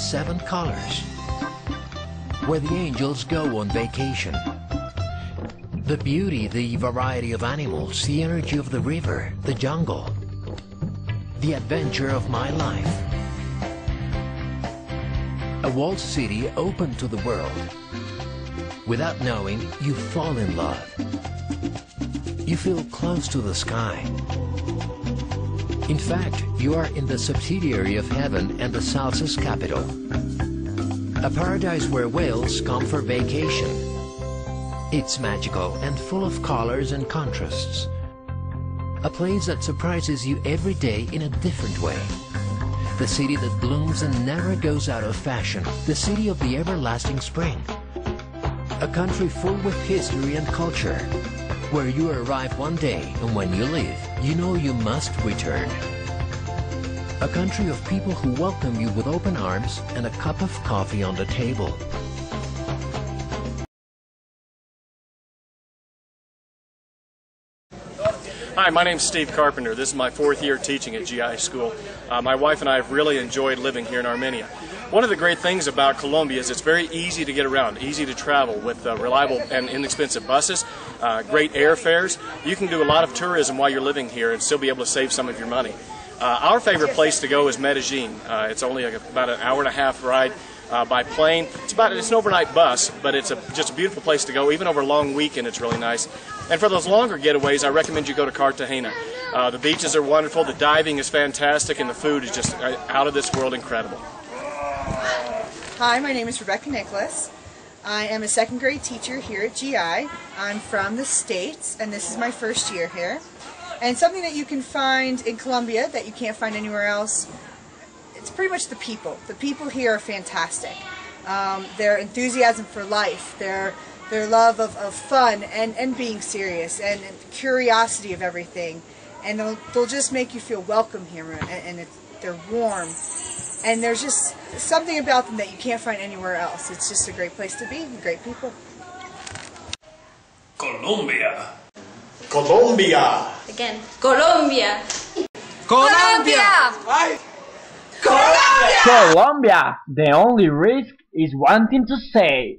seven colors. Where the angels go on vacation. The beauty, the variety of animals, the energy of the river, the jungle. The adventure of my life. A walled city open to the world. Without knowing, you fall in love. You feel close to the sky. In fact, you are in the subsidiary of heaven and the Salsa's capital. A paradise where whales come for vacation. It's magical and full of colors and contrasts. A place that surprises you every day in a different way. The city that blooms and never goes out of fashion. The city of the everlasting spring. A country full with history and culture. Where you arrive one day and when you leave, you know you must return. A country of people who welcome you with open arms and a cup of coffee on the table. Hi, my name's Steve Carpenter. This is my fourth year teaching at GI School. Uh, my wife and I have really enjoyed living here in Armenia. One of the great things about Colombia is it's very easy to get around, easy to travel with uh, reliable and inexpensive buses, uh, great airfares. You can do a lot of tourism while you're living here and still be able to save some of your money. Uh, our favorite place to go is Medellin. Uh, it's only about an hour and a half ride uh, by plane. It's about it's an overnight bus, but it's a, just a beautiful place to go. Even over a long weekend, it's really nice. And for those longer getaways, I recommend you go to Cartagena. Uh, the beaches are wonderful, the diving is fantastic, and the food is just uh, out of this world incredible. Hi, my name is Rebecca Nicholas. I am a second grade teacher here at GI. I'm from the States, and this is my first year here. And something that you can find in Colombia that you can't find anywhere else it's pretty much the people. The people here are fantastic. Um, their enthusiasm for life, their their love of, of fun and, and being serious and, and curiosity of everything. And they'll, they'll just make you feel welcome here and, and they're warm. And there's just something about them that you can't find anywhere else. It's just a great place to be great people. Colombia. Colombia. Again. Colombia. Colombia. Colombia. Colombia! Colombia! The only risk is wanting to say.